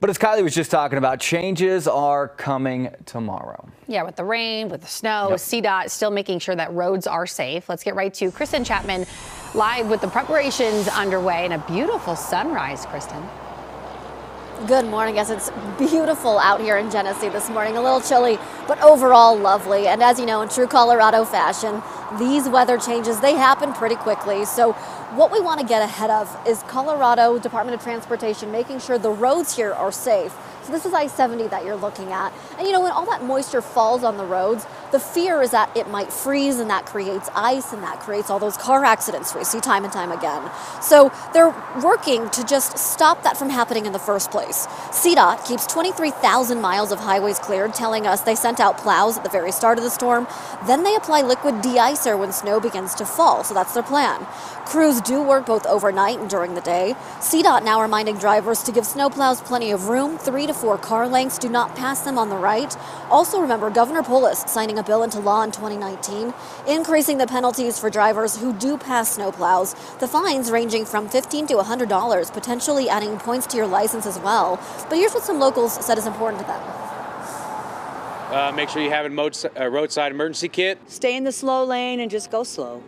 But as Kylie was just talking about, changes are coming tomorrow. Yeah, with the rain, with the snow, yep. CDOT still making sure that roads are safe. Let's get right to Kristen Chapman live with the preparations underway and a beautiful sunrise, Kristen. Good morning. Yes, it's beautiful out here in Genesee this morning. A little chilly, but overall lovely. And as you know, in true Colorado fashion, these weather changes, they happen pretty quickly. So what we want to get ahead of is Colorado Department of Transportation making sure the roads here are safe. So this is I-70 that you're looking at. And you know, when all that moisture falls on the roads, the fear is that it might freeze and that creates ice and that creates all those car accidents we see time and time again. So they're working to just stop that from happening in the first place. CDOT keeps 23,000 miles of highways cleared, telling us they sent out plows at the very start of the storm. Then they apply liquid de-icer when snow begins to fall. So that's their plan. Crews do work both overnight and during the day. CDOT now reminding drivers to give snowplows plenty of room, three to four car lengths. Do not pass them on the right. Also remember Governor Polis signing a bill into law in 2019, increasing the penalties for drivers who do pass snowplows. The fines ranging from 15 to $100, potentially adding points to your license as well. But here's what some locals said is important to them. Uh, make sure you have a roadside emergency kit. Stay in the slow lane and just go slow.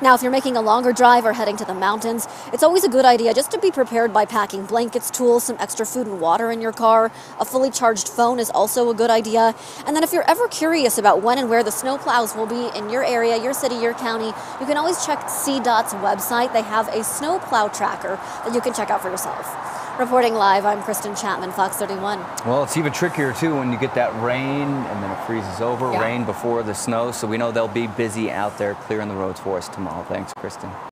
Now, if you're making a longer drive or heading to the mountains, it's always a good idea just to be prepared by packing blankets, tools, some extra food and water in your car. A fully charged phone is also a good idea. And then if you're ever curious about when and where the snowplows will be in your area, your city, your county, you can always check CDOT's website. They have a snowplow tracker that you can check out for yourself. Reporting live, I'm Kristen Chapman, Fox 31. Well, it's even trickier too when you get that rain and then it freezes over, yeah. rain before the snow. So we know they'll be busy out there clearing the roads for us tomorrow. Thanks, Kristen.